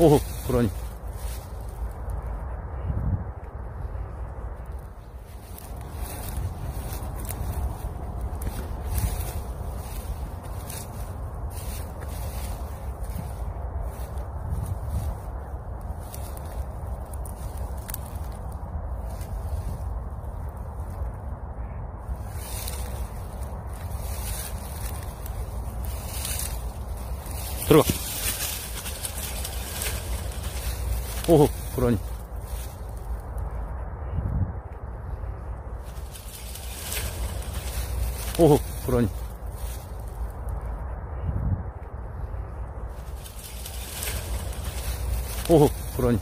Ого, кронь. 들어가. Ого, кронь. Ого, кронь. Ого, кронь.